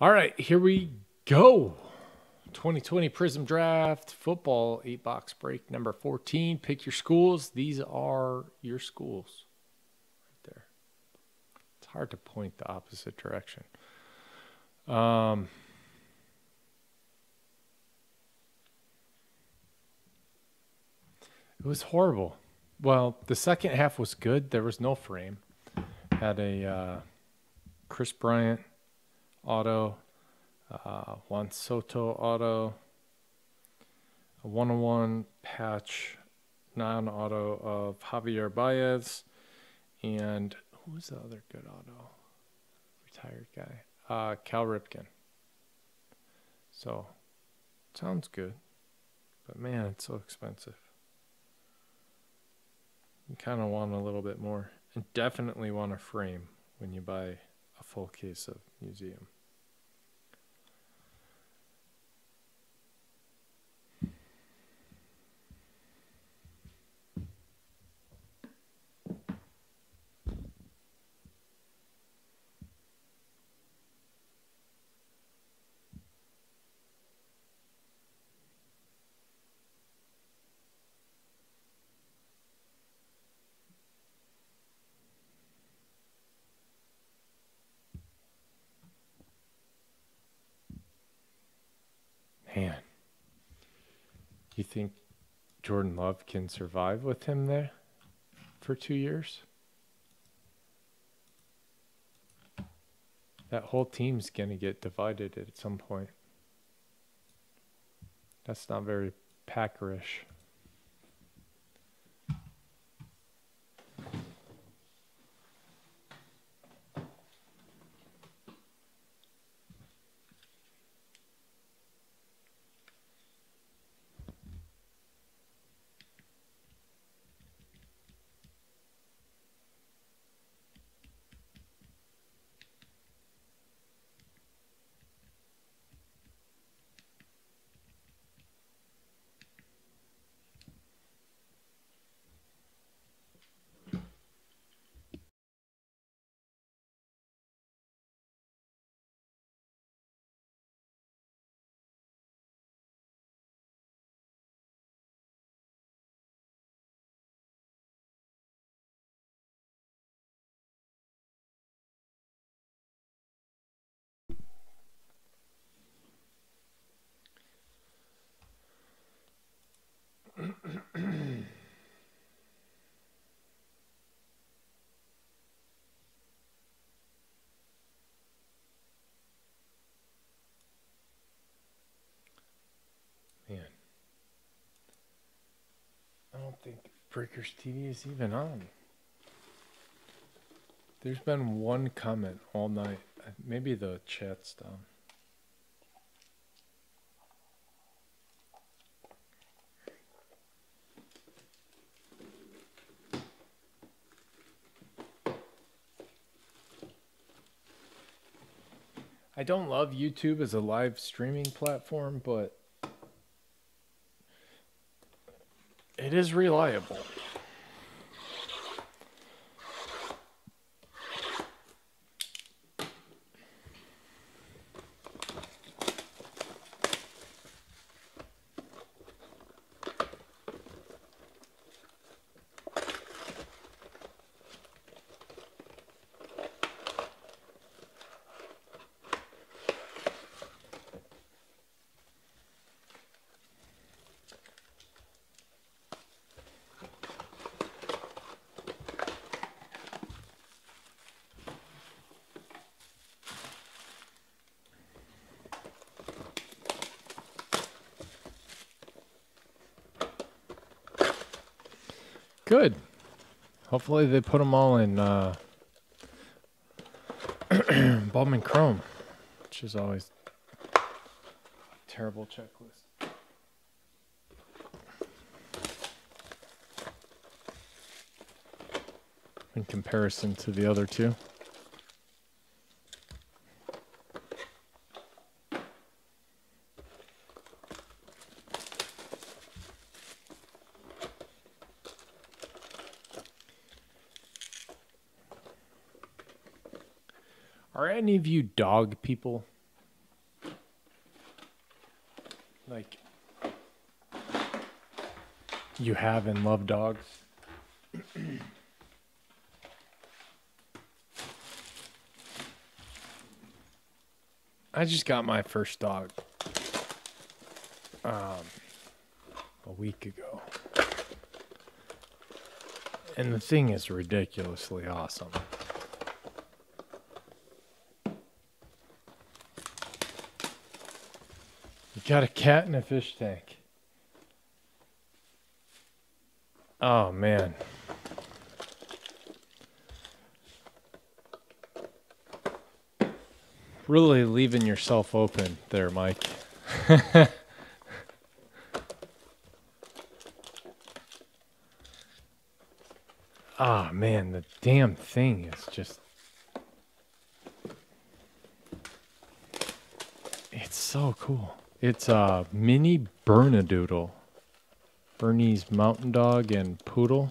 All right, here we go. 2020 Prizm Draft football eight box break number 14. Pick your schools. These are your schools right there. It's hard to point the opposite direction. Um, it was horrible. Well, the second half was good. There was no frame. Had a uh, Kris Bryant auto, uh, Juan Soto auto, a one-on-one patch non-auto of Javier Baez, and who's the other good auto? Retired guy, uh, Cal Ripken. So, sounds good, but man, it's so expensive. You kind of want a little bit more, and definitely want a frame when you buy full case of museum. Man, you think Jordan Love can survive with him there for two years? That whole team's going to get divided at some point. That's not very Packerish. Man. I don't think Breakers TV is even on. There's been one comment all night. Uh, Maybe the chat's down. I don't love YouTube as a live streaming platform, but is reliable. Good. Hopefully they put them all in uh, Bowman Chrome, which is always a terrible checklist. In comparison to the other two. Are any of you dog people? like you have and love dogs. I just got my first dog um, a week ago. And the thing is ridiculously awesome. Got a cat in a fish tank. Oh man. Really leaving yourself open there, Mike. Ah, oh, man, the damn thing is just. It's so cool. It's a mini Bernedoodle. Bernese Mountain Dog and Poodle.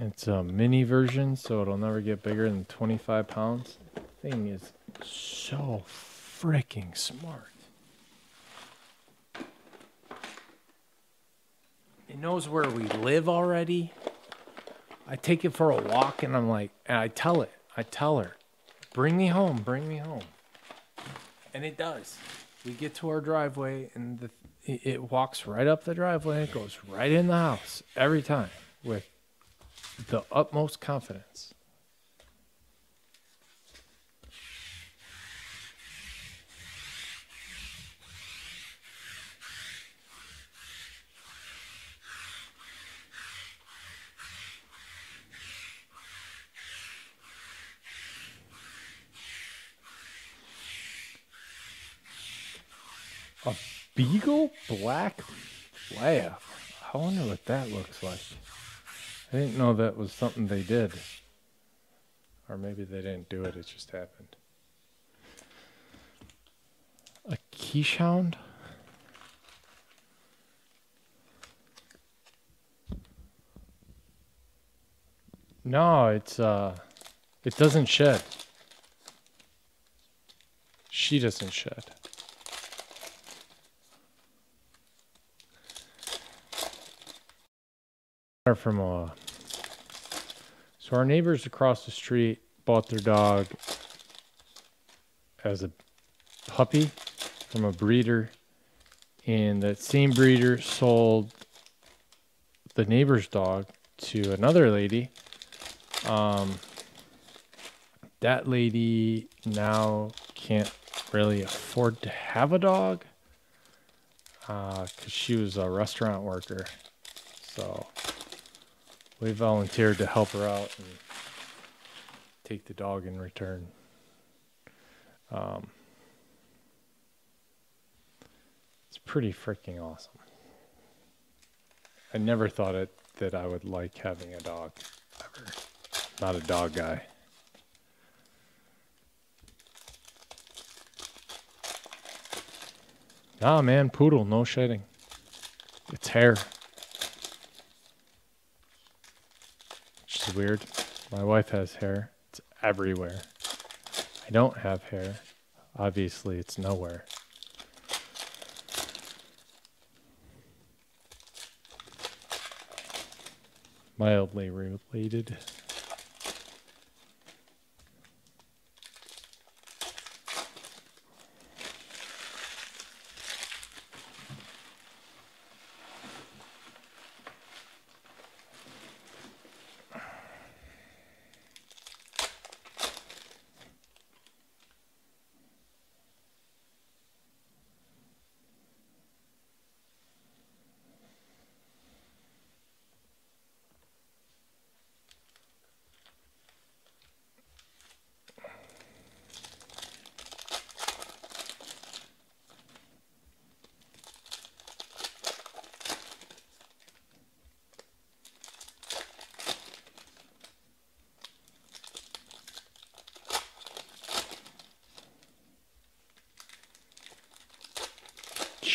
It's a mini version, so it'll never get bigger than 25 pounds. Thing is so freaking smart. It knows where we live already. I take it for a walk and I'm like, and I tell it, I tell her, bring me home, bring me home. And it does. We get to our driveway and the, it, walks right up the driveway it goes right in the house every time with the utmost confidence. A beagle black lab. I wonder what that looks like. I didn't know that was something they did. Or maybe they didn't do it, it just happened. A keeshond? No, it's uh it doesn't shed. She doesn't shed. From a so our neighbors across the street bought their dog as a puppy from a breeder and that same breeder sold the neighbor's dog to another lady. Um, that lady now can't really afford to have a dog uh, because uh, she was a restaurant worker. So we volunteered to help her out and take the dog in return. Um, it's pretty freaking awesome. I never thought it that I would like having a dog ever. Not a dog guy. Nah, man, poodle, no shedding. It's hair. Weird. My wife has hair. It's everywhere. I don't have hair. Obviously, it's nowhere. Mildly related.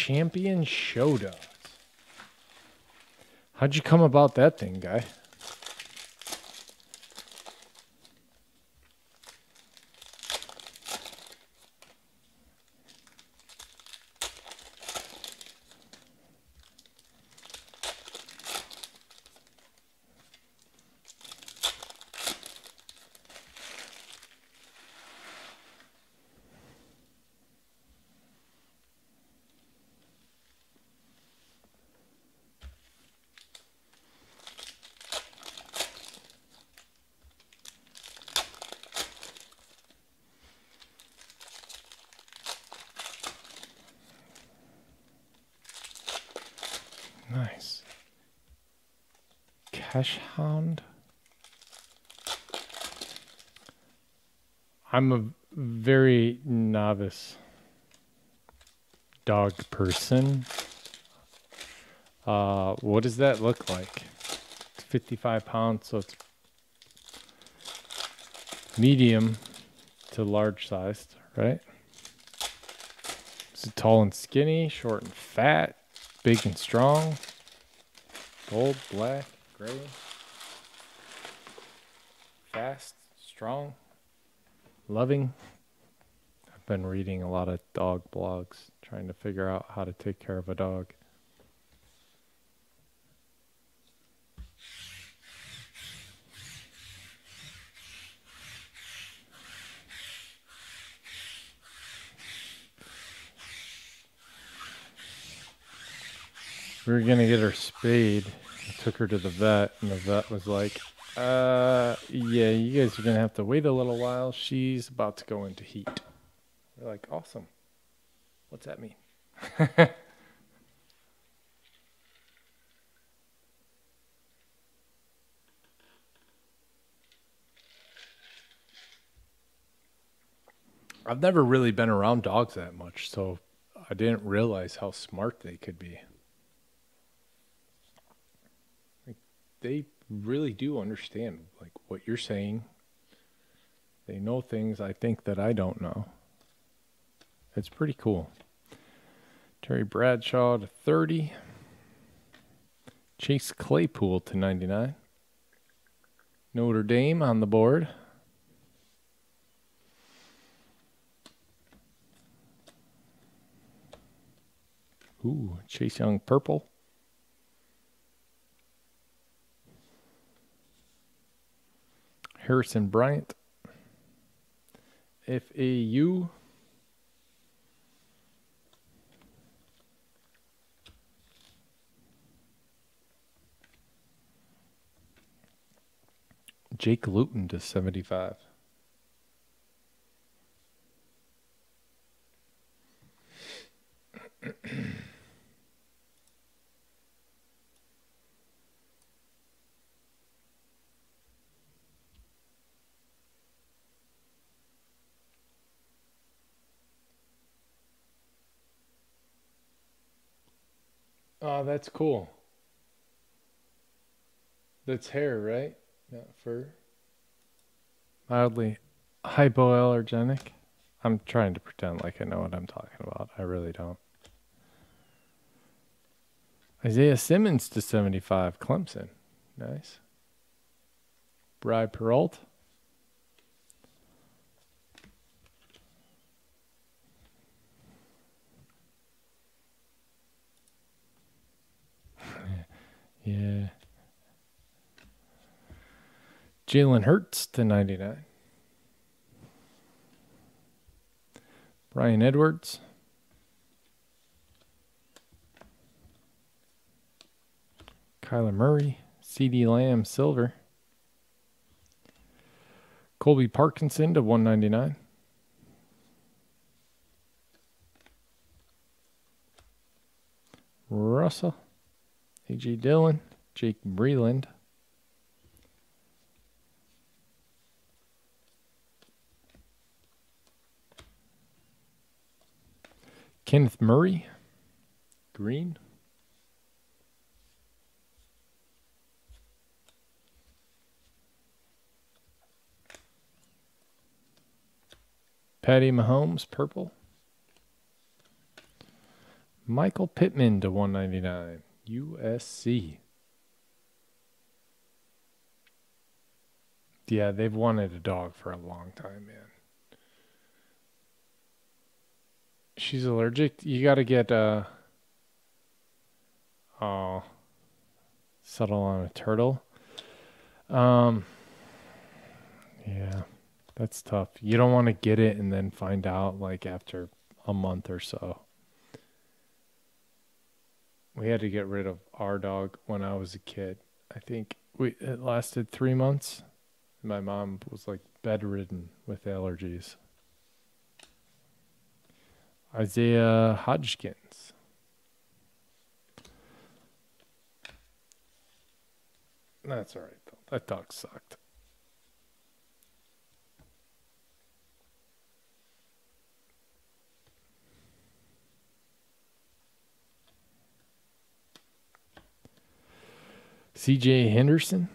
Champion Show Dogs. How'd you come about that thing, guy? Nice. Cash Hound. I'm a very novice dog person. Uh, what does that look like? It's 55 pounds, so it's medium to large sized, right? Is it tall and skinny, short and fat, big and strong, gold, black, gray, fast, strong, loving? I've been reading a lot of dog blogs trying to figure out how to take care of a dog. we were gonna get her spayed. I took her to the vet, and the vet was like, "Uh, yeah, you guys are gonna have to wait a little while. She's about to go into heat." We're like, "Awesome. What's that mean?" I've never really been around dogs that much, so I didn't realize how smart they could be. They really do understand like what you're saying. They know things I think that I don't know. It's pretty cool. Terry Bradshaw to 30. Chase Claypool to 99. Notre Dame on the board. Ooh, Chase Young purple. Harrison Bryant. FAU. Jake Luton to 75. Oh, that's cool. That's hair, right? Not fur. Mildly hypoallergenic. I'm trying to pretend like I know what I'm talking about. I really don't. Isaiah Simmons to 75, Clemson. Nice. Bry Peralt. Yeah. Jalen Hurts to 99. Bryan Edwards. Kyler Murray. CeeDee Lamb Silver. Colby Parkinson to 199. Russell. A.J. Dillon, Jake Breeland. Kenneth Murray, Green. Patty Mahomes, purple. Michael Pittman to 199. USC. Yeah, they've wanted a dog for a long time, man. She's allergic. You got to get uh oh settle on a turtle. Um yeah. That's tough. You don't want to get it and then find out like after a month or so we had to get rid of our dog when I was a kid. I think we it lasted three months. My mom was like bedridden with allergies. Isaiah Hodgins. That's all right though. That dog sucked. CJ Henderson.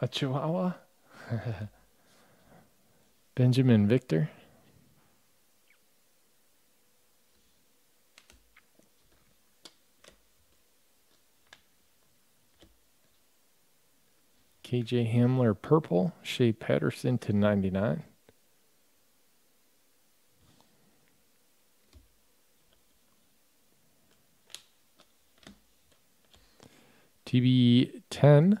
A Chihuahua. Binjimen Victor. KJ Hamler purple, Shea Patterson to 99. TB 10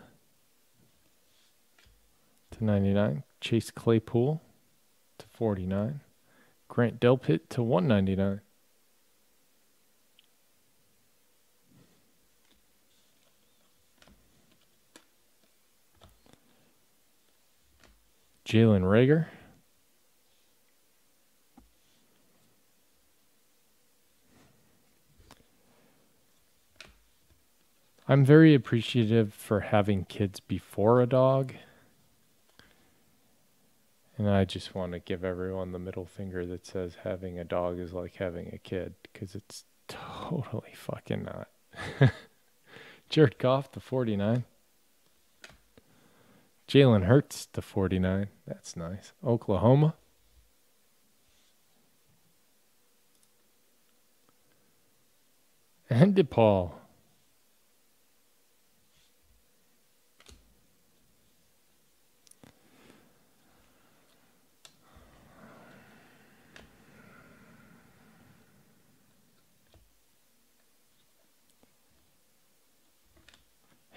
to 99. Chase Claypool to 49. Grant Delpit to 199. Jalen Reagor. I'm very appreciative for having kids before a dog. And I just want to give everyone the middle finger that says having a dog is like having a kid because it's totally fucking not. Jared Goff, the 49. Jalen Hurts, the 49. That's nice. Oklahoma. And DePaul.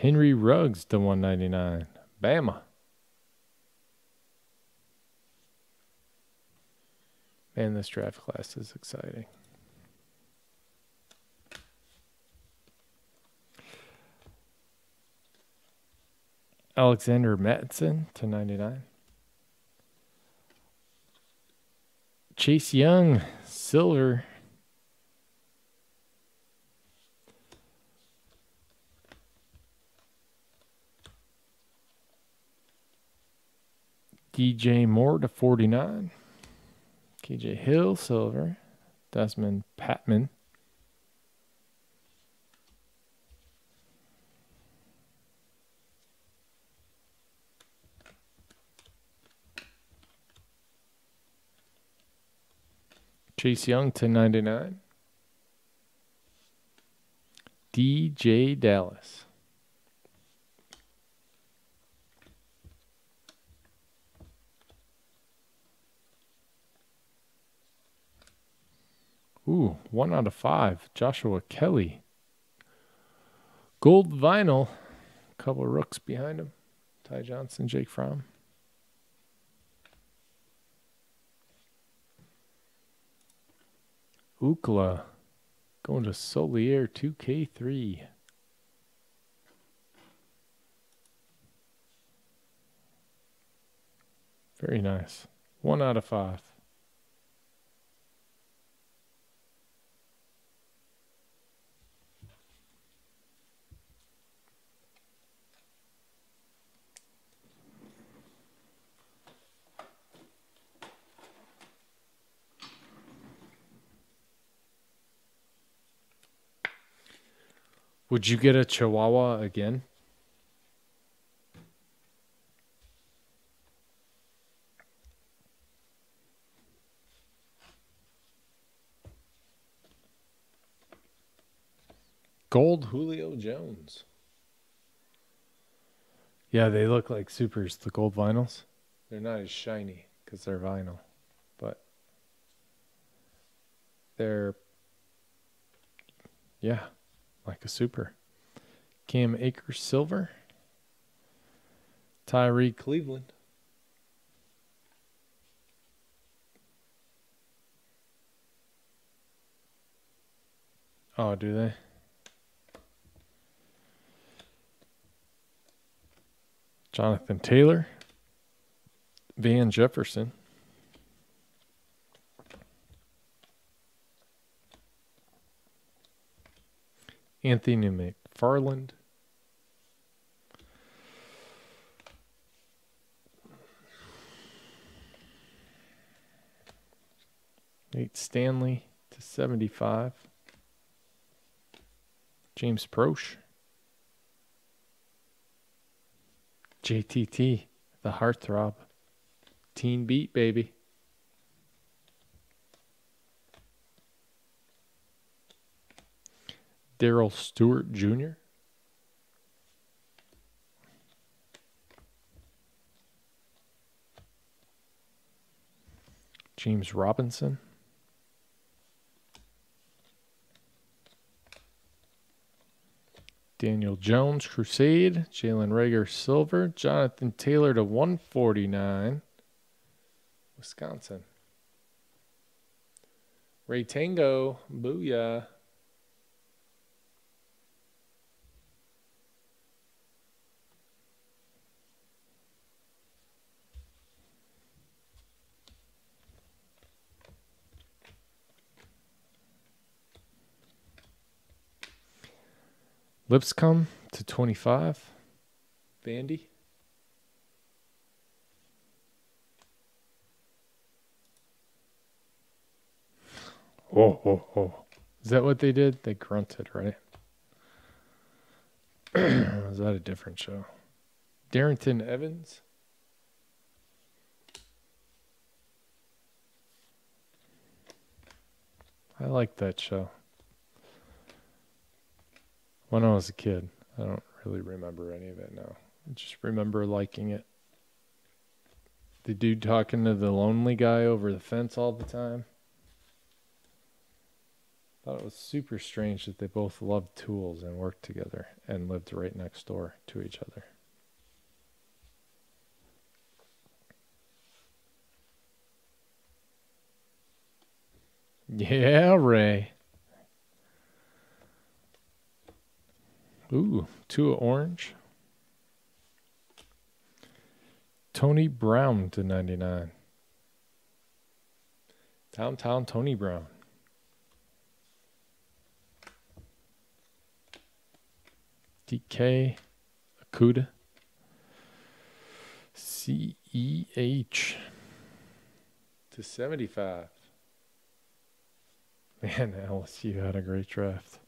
Henry Ruggs to 199. Bama. Man, this draft class is exciting. Alexander Mattison to 99. Chase Young, silver. DJ Moore to 49. KJ Hill, silver. Desmond Patman. Chase Young to 99. DeeJay Dallas. Ooh, one out of five. Joshua Kelly. Gold vinyl. A Couple rooks behind him. Ty Johnson, Jake Fromm. Ukla Going to Solier 2K3. Very nice. One out of five. Would you get a Chihuahua again? Gold Julio Jones. Yeah, they look like supers, the gold vinyls. They're not as shiny because they're vinyl, but they're, yeah like a super. Cam Akers Silver. Tyree Cleveland. Oh, do they? Jonathan Taylor. Van Jefferson. Anthony McFarland. Nate Stanley to 75. James Proche. JTT, the heartthrob. Teen beat, baby. Darrell Stewart Jr. James Robinson. Daniel Jones, Crusade. Jalen Reagor, Silver. Jonathan Taylor to 149. Wisconsin. Ray Tango, Booyah. Lipscomb to 25. Vandy. Oh, oh, oh. Is that what they did? They grunted, right? Is that a different show? Darrynton Evans. I like that show when I was a kid. I don't really remember any of it now. I just remember liking it. The dude talking to the lonely guy over the fence all the time. Thought it was super strange that they both loved tools and worked together and lived right next door to each other. Yeah, Ray. Ooh, two orange. Tony Brown to 99. Downtown Tony Brown. DK Akuda. CEH to 75. Man, LSU had a great draft.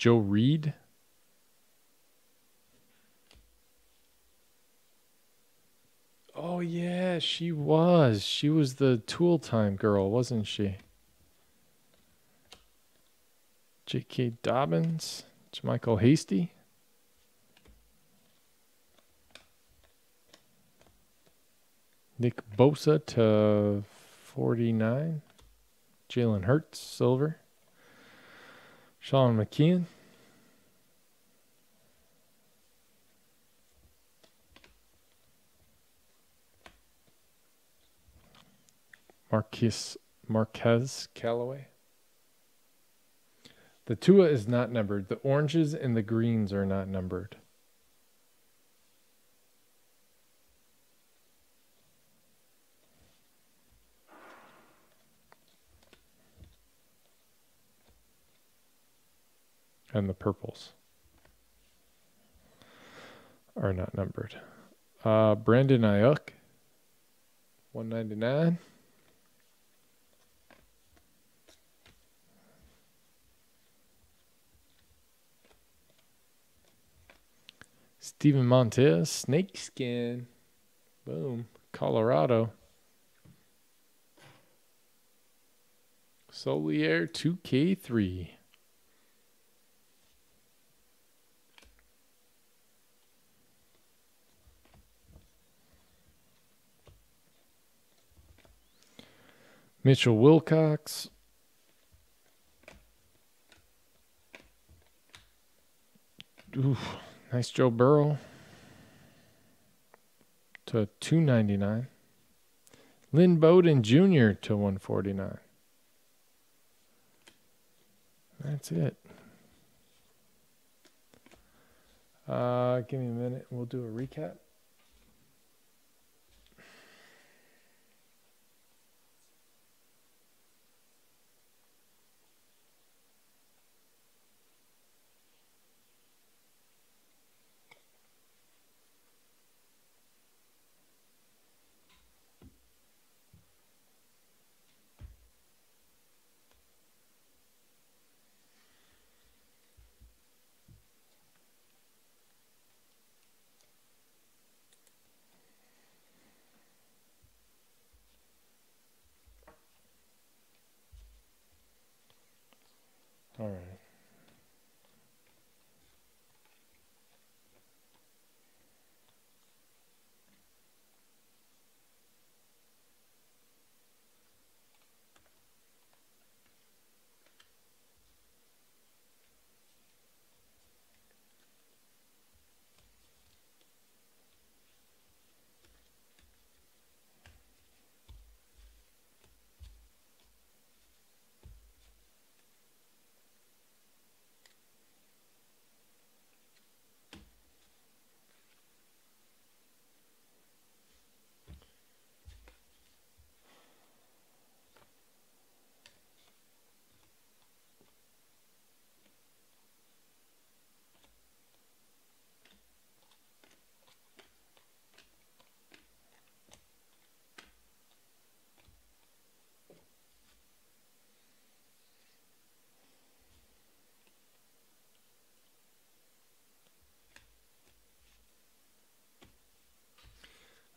Joe Reed. Oh yeah, she was. She was the tool time girl, wasn't she? J.K. Dobbins, JaMycal Hasty. Nick Bosa to 49. Jalen Hurts, silver. Sean McKeon. Marquis Marquez Callaway. The Tua is not numbered. The oranges and the greens are not numbered. And the purples are not numbered. Uh, Brandon Aiyuk, 199. Steven Montez, snakeskin. Boom. Colorado. Solier 2K3. Mitchell Wilcox. Ooh, nice Joe Burrow to 299. Lynn Bowden Jr. to 149. That's it. Uh, give me a minute. We'll do a recap. All right.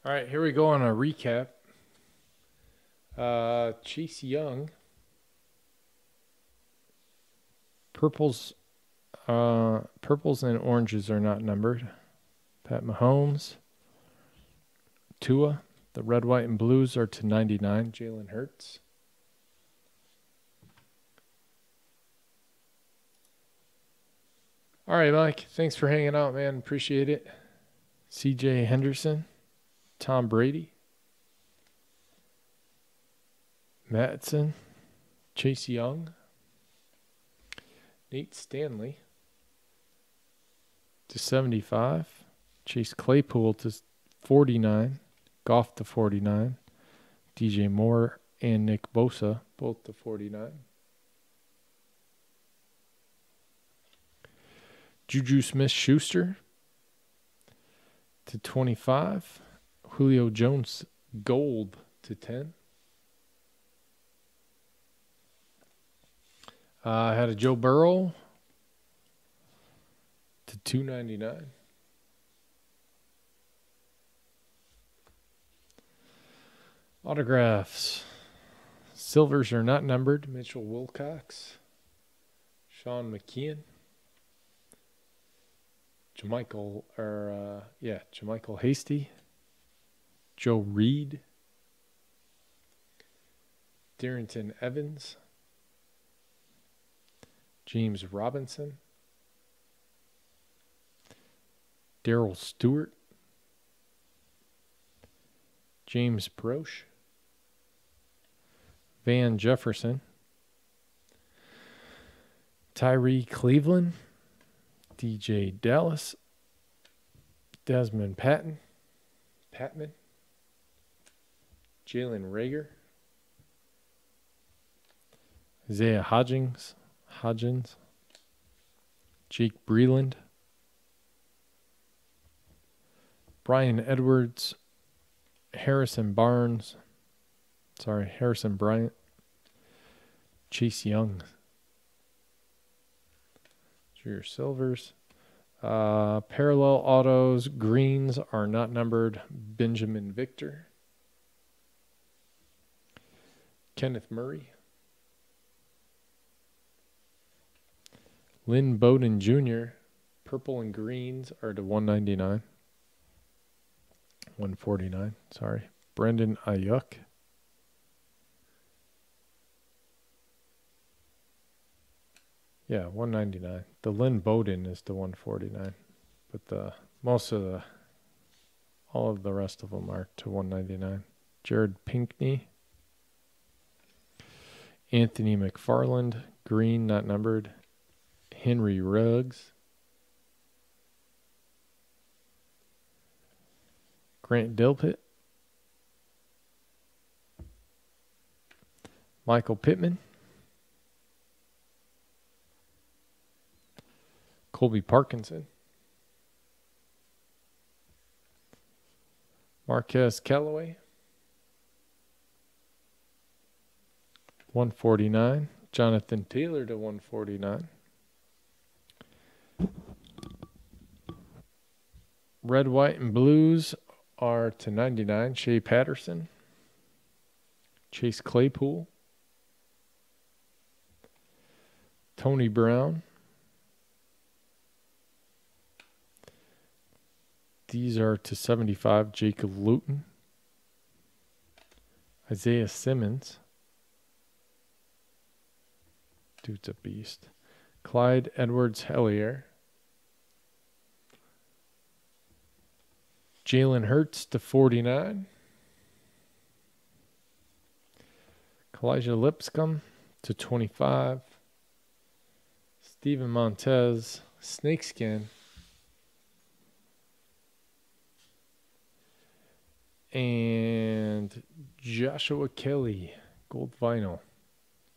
All right, here we go on a recap. Uh, Chase Young. Purples, uh, purples and oranges are not numbered. Pat Mahomes. Tua. The red, white, and blues are to 99. Jalen Hurts. All right, Mike. Thanks for hanging out, man. Appreciate it. CJ Henderson. Tom Brady, Mattson, Chase Young, Nate Stanley to 75, Chase Claypool to 49, Goff to 49, DJ Moore and Nick Bosa both to 49. Juju Smith Schuster to 25. Julio Jones gold to 10. Uh, I had a Joe Burrow to 299. Autographs. Silvers are not numbered. Mitchell Wilcox. Sean McKeon. JaMycal, or uh, yeah, JaMycal Hasty. Joe Reed, Darrynton Evans, James Robinson, Darrell Stewart, James Proche, Van Jefferson, Tyree Cleveland, DeeJay Dallas, Desmond Patton, Patman, Jalen Reagor, Isaiah Hodgins, Hodgins, Jake Breeland, Bryan Edwards, Harrison Barnes, sorry, Harrison Bryant, Chase Young, your silvers. Uh, parallel autos, greens are not numbered. Binjimen Victor. Kenneth Murray, Lynn Bowden Jr., purple and greens are to 199. 149, sorry. Brandon Aiyuk. Yeah, 199. The Lynn Bowden is the 149, but the most of the all of the rest of them are to 199. Jared Pinkney, Anthony McFarland, green, not numbered. Henry Ruggs. Grant Delpit. Michael Pittman. Colby Parkinson. Marquez Callaway. 149. Jonathan Taylor to 149. Red, white, and blues are to 99. Shea Patterson. Chase Claypool. Tony Brown. These are to 75, Jacob Luton. Isaiah Simmons. Dude's a beast. Clyde Edwards-Helaire. Jalen Hurts to 49. Kalija Lipscomb to 25. Steven Montez, Snakeskin. And Joshua Kelley, gold vinyl.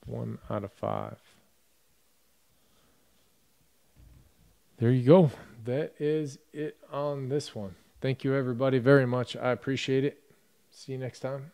One out of five. There you go. That is it on this one. Thank you, everybody, very much. I appreciate it. See you next time.